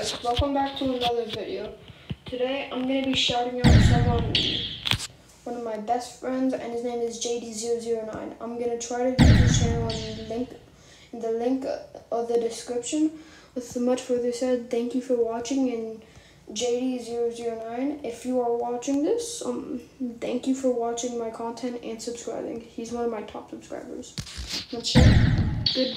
guys, welcome back to another video. Today I'm going to be shouting out someone, one of my best friends, and his name is JD009. I'm going to try to get his channel in the link, in the link of the description. With much further said, thank you for watching, and JD009, if you are watching this, um, thank you for watching my content and subscribing. He's one of my top subscribers. Let's check. Good.